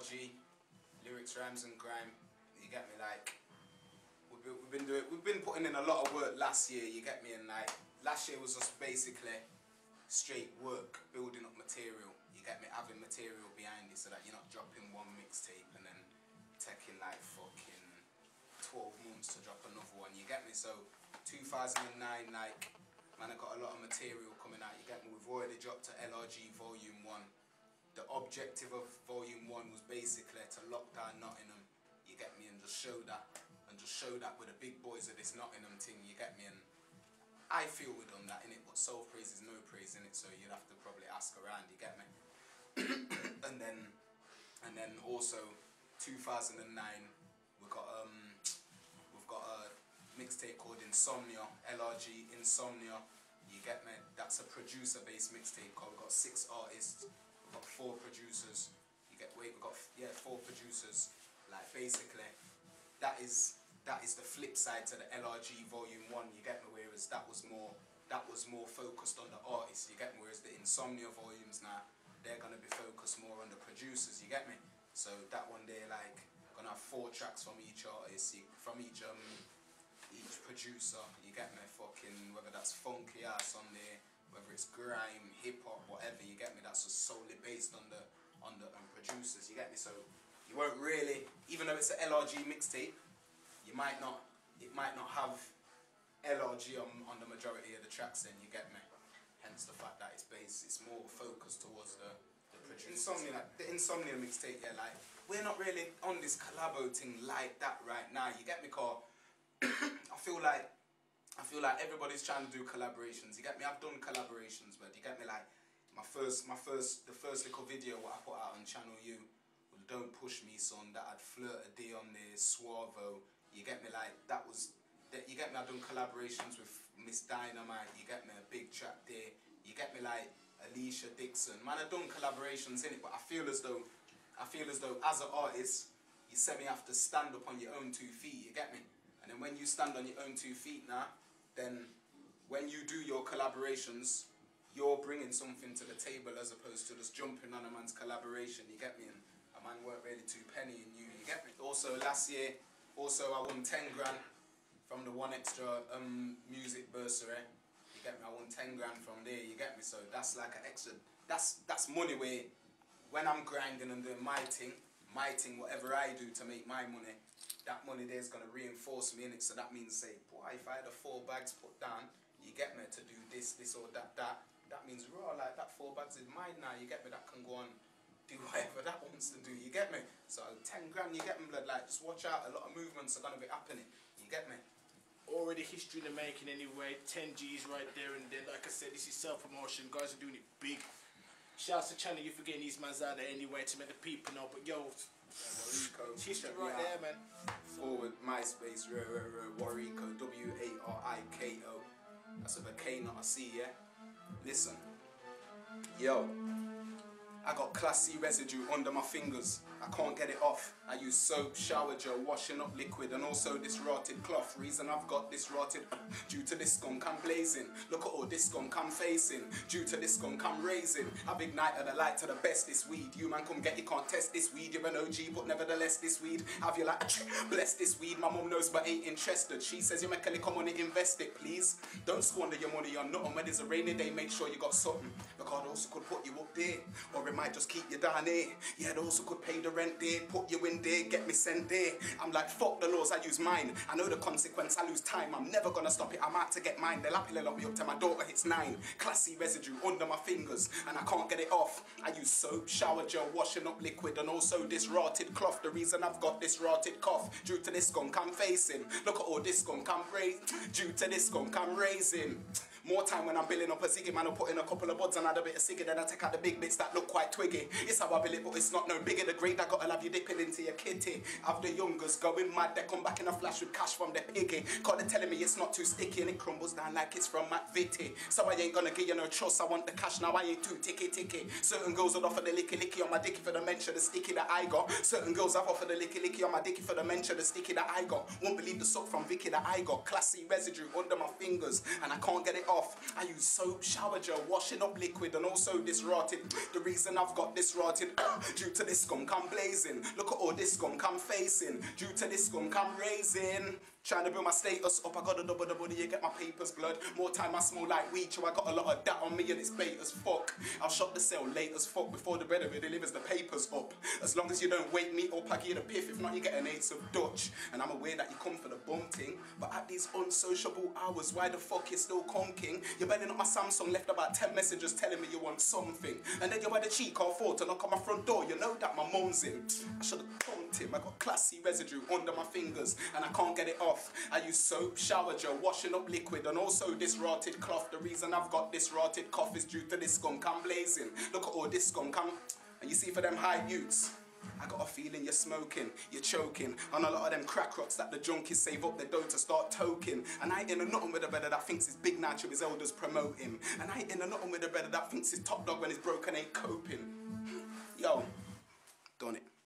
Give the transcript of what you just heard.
Lyrics, rhymes and grime. You get me? Like we've been, we've been doing, we've been putting in a lot of work last year. You get me? And like last year was just basically straight work, building up material. You get me? Having material behind it so that you're not dropping one mixtape and then taking like fucking 12 months to drop another one. You get me? So 2009, like man, I got a lot of material coming out. You get me? We've already dropped to LRG Volume One. The objective of Volume One was basically to lock down Nottingham. You get me? And just show that, and just show that with the big boys of this Nottingham thing. You get me? And I feel we done that in it, but soul praise is no praise in it. So you'd have to probably ask around. You get me? and then, and then also 2009, we got um, we've got a mixtape called Insomnia, LRG Insomnia. You get me? That's a producer-based mixtape. Called we've got six artists, got four producers. You get wait, we've got yeah four producers. Like basically, that is that is the flip side to the LRG Volume One. You get me? Whereas that was more that was more focused on the artists. You get me? Whereas the Insomnia volumes now they're gonna be focused more on the producers. You get me? So that one they're like gonna have four tracks from each artist, from each um each producer, you get me, fucking, whether that's funky ass on there, whether it's grime, hip hop, whatever, you get me, that's just solely based on the, on the um, producers, you get me, so you won't really, even though it's an LRG mixtape, you might not, it might not have LRG on, on the majority of the tracks then, you get me, hence the fact that it's based, it's more focused towards the, the producer. Insomnia, like, the Insomnia mixtape, yeah, like, we're not really on this collabo thing like that right now, you get me, cause I feel like feel like everybody's trying to do collaborations. You get me? I've done collaborations, but you get me? Like my first, my first, the first little video what I put out on Channel U, was "Don't Push Me" son that I'd flirt a day on there, Suavo. You get me? Like that was, that you get me? I've done collaborations with Miss Dynamite. You get me? A big track there. You get me? Like Alesha Dixon. Man, I've done collaborations in it, but I feel as though, I feel as though as an artist, you semi have to stand up on your own two feet. You get me? And then when you stand on your own two feet now, then when you do your collaborations, you're bringing something to the table as opposed to just jumping on a man's collaboration, you get me? And a man weren't really too penny in you, you get me? Also last year, also I won 10 grand from the 1Xtra um, music bursary. You get me? I won 10 grand from there, you get me? So that's like an extra, that's, that's money where when I'm grinding and doing my thing, my thing, whatever I do to make my money, that money there is going to reinforce me in it. So that means say, boy, if I had a four bags put down, you get me to do this, this or that, that. That means raw, like that four bags is mine now. You get me? That can go on, do whatever that wants to do. You get me? So 10 grand, you get me, blood. Like just watch out. A lot of movements are going to be happening. You get me? Already history in the making anyway. 10 G's right there and then. Like I said, this is self promotion. Guys are doing it big. Shouts to Channel U for getting these mans out there anyway to make the people know. But yo, Wariko. History right there, man. Forward, MySpace, Wariko, W-A-R-I-K-O. That's with a K, not a C, yeah? Listen. Yo. I got classy residue under my fingers. I can't get it off. I use soap, shower gel, washing up liquid, and also this rotted cloth. Reason I've got this rotted due to this skunk I'm blazing. Look at all this skunk I'm facing. Due to this skunk I'm raising. I've ignited the light to the best this weed. You man come get you can't test this weed. You're an OG, but nevertheless this weed. Have you like bless this weed? My mum knows but ain't interested. She says you make a come on and invest it, please. Don't squander your money on nothing. When there's a rainy day, make sure you got something. Because also could put you up there. Or it might just keep you down here. Yeah, those who could pay the rent there, put you in there, get me sent there. I'm like, fuck the laws, I use mine. I know the consequence, I lose time. I'm never gonna stop it, I'm out to get mine. They'll happily lock me up till my daughter hits nine. Classy residue under my fingers, and I can't get it off. I use soap, shower gel, washing up liquid, and also this rotted cloth. The reason I've got this rotted cough, due to this skunk I'm facing. Look at all this skunk I'm raising, due to this skunk I'm raising. More time when I'm building up a ziggy, man, I'll put in a couple of buds and add a bit of ciggy, then I take out the big bits that look quite twiggy. It's how I build it, but it's not no bigger. The grade I gotta love you dipping into your kitty. Of the youngers going mad, they come back in a flash with cash from the piggy. Cause they telling me it's not too sticky and it crumbles down like it's from Matt Vitti. So I ain't gonna give you no trust, I want the cash now, I ain't too ticky ticky. Certain girls would offer the licky licky on my dicky for the mention the sticky that I got. Certain girls have offered the licky licky on my dicky for the mention the sticky that I got. Won't believe the suck from Vicky that I got. Classy residue under my fingers and I can't get it off. Off. I use soap, shower gel, washing up liquid, and also this rotted. The reason I've got this rotted, due to this skunk I'm blazing. Look at all this skunk I'm facing. Due to this skunk I'm raising. Trying to build my status up, I got a double double you get my papers blood. More time I smell like weed, so I got a lot of that on me and it's bait as fuck. I'll shut the cell late as fuck before the bread delivers the papers up. As long as you don't wake me up, I get a piff. If not, you get an eighth of Dutch. And I'm aware that you come for the bunting, but at these unsociable hours, why the fuck you still conking? You're bending up my Samsung, left about 10 messages telling me you want something. And then you had the cheek or thought to knock on my front door, you know that my mum's in. I should have him, I got classy residue under my fingers and I can't get it off. I use soap, shower gel, washing up liquid, and also this rotted cloth. The reason I've got this rotted cough is due to this skunk I'm blazing. Look at all this skunk I'm. And you see, for them high youths, I got a feeling you're smoking, you're choking on a lot of them crack rocks that the junkies save up their dough to start toking. And I ain't in a nothing with a brother that thinks his big nacho his elders promote him. And I ain't in a nothing with a brother that thinks his top dog when he's broken ain't coping. Yo, done it.